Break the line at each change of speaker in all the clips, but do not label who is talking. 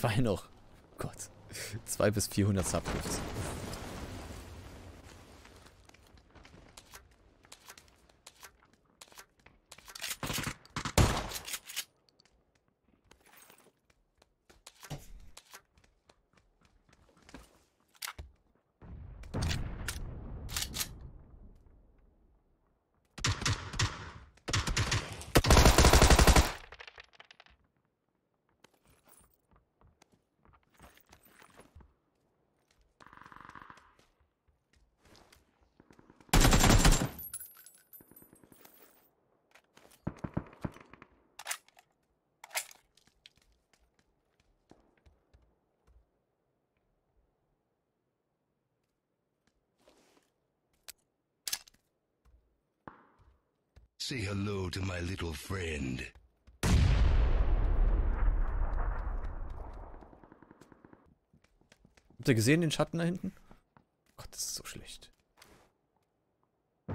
Zwei noch. Gott. Zwei bis 400 Subgifts.
Say hello to my little friend.
Habt ihr gesehen den Schatten da hinten? Gott, das ist so schlecht.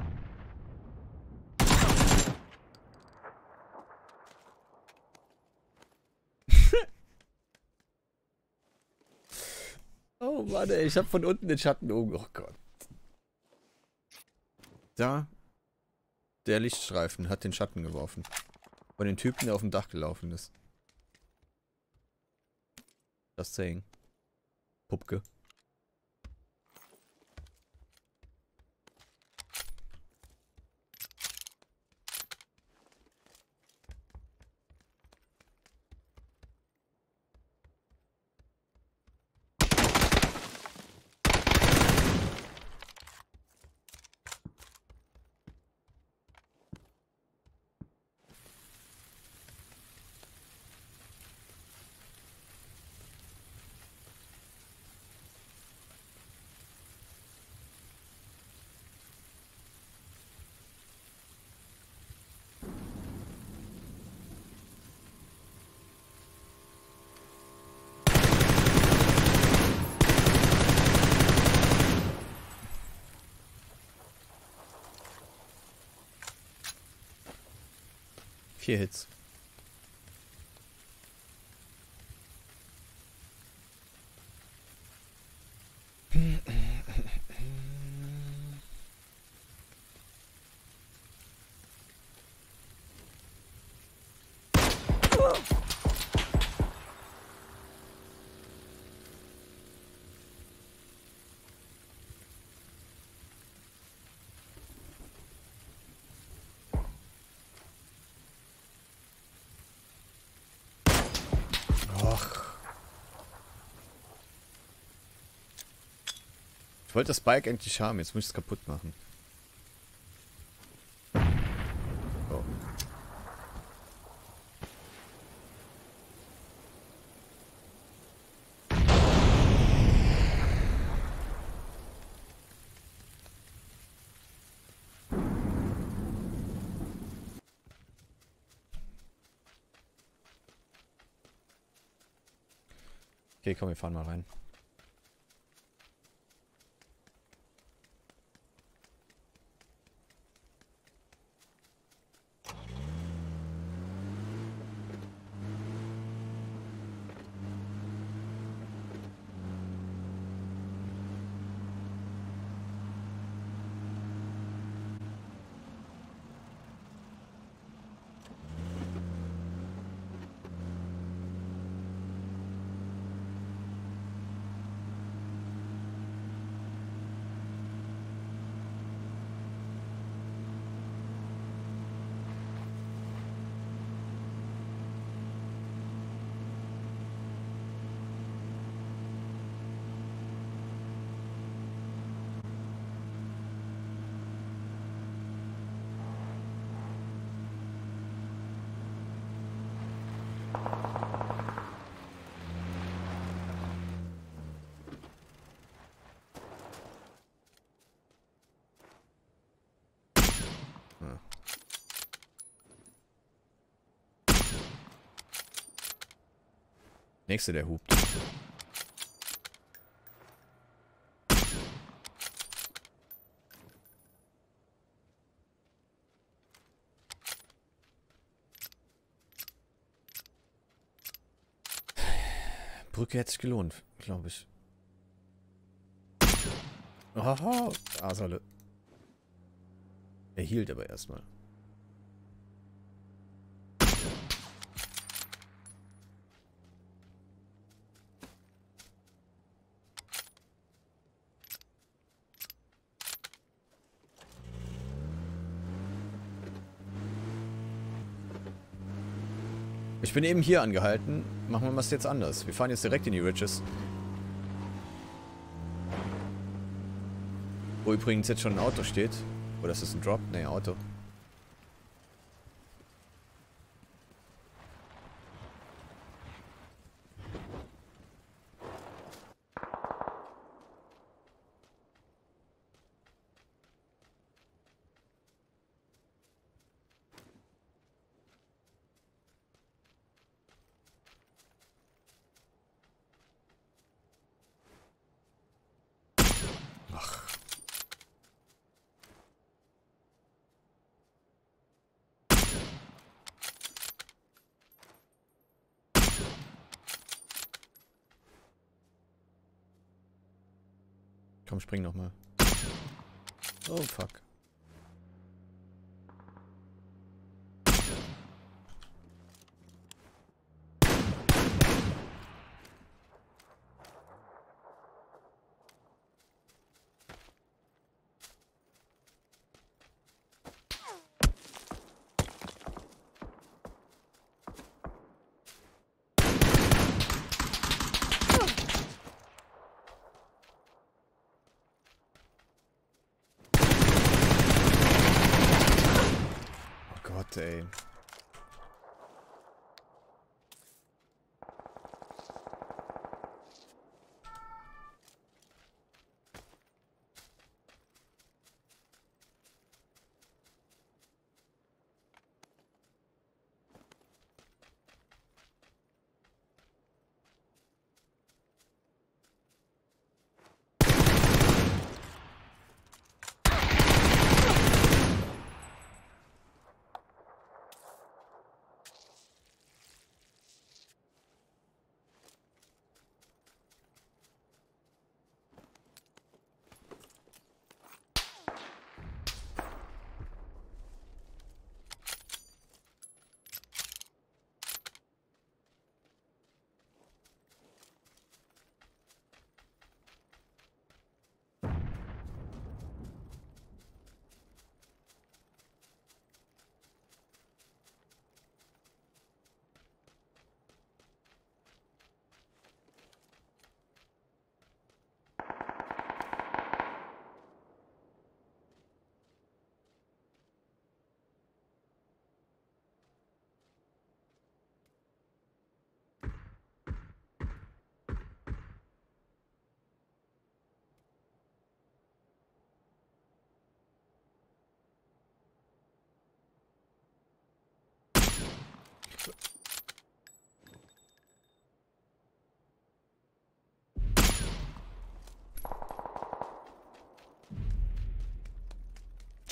oh Mann, ey, ich hab von unten den Schatten oben. Oh Gott. Da. Der Lichtstreifen hat den Schatten geworfen. Von den Typen, der auf dem Dach gelaufen ist. Just saying. Pupke. kids. Wollte das Bike endlich haben, jetzt muss ich es kaputt machen. Oh. Okay, komm, wir fahren mal rein. Nächste, der hupt. Brücke hätte sich gelohnt, glaube ich. Aha, Asale. Er hielt aber erstmal. Ich bin eben hier angehalten. Machen wir es jetzt anders. Wir fahren jetzt direkt in die Ridges. Wo übrigens jetzt schon ein Auto steht. Oder ist das ein Drop? Ne, Auto. Komm, spring noch mal. Oh, fuck.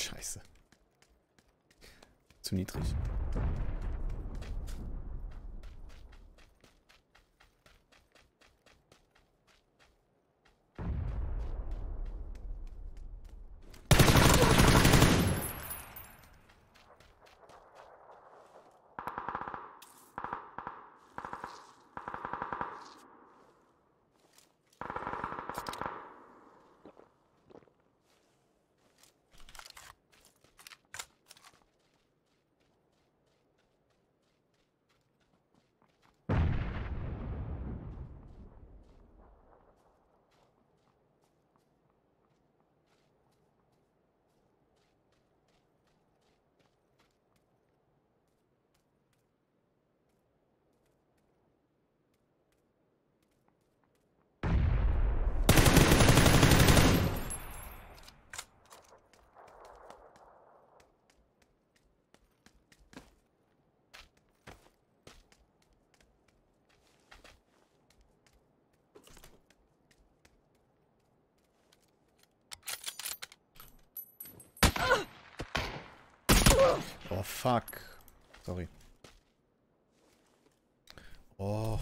Scheiße. Zu niedrig. Oh, fuck. Sorry. Oh.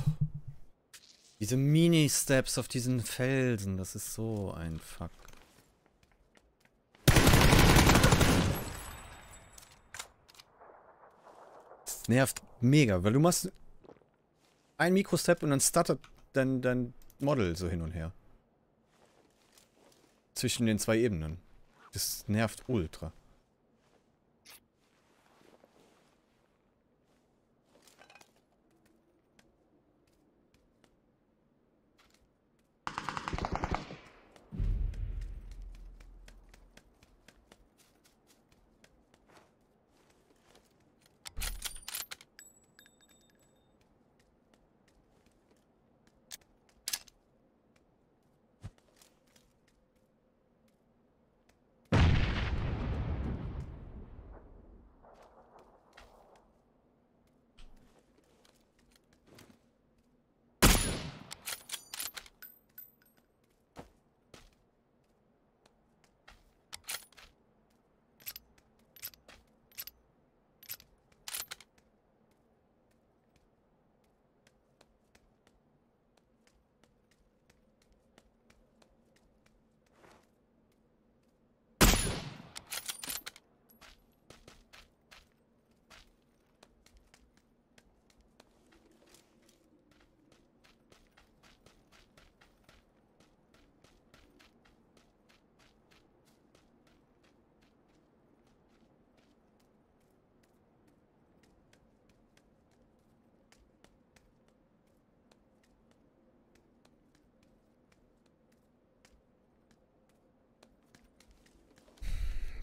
Diese Mini-Steps auf diesen Felsen, das ist so ein Fuck. Das nervt mega, weil du machst ein Mikrostep und dann startet dein, dein Model so hin und her. Zwischen den zwei Ebenen. Das nervt ultra.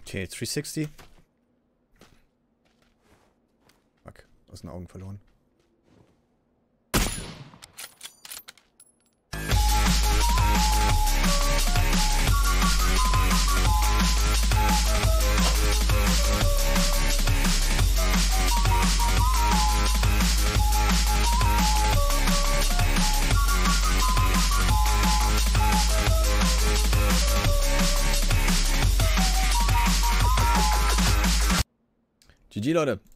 Okay, 360. Fuck, aus den Augen verloren. Leute.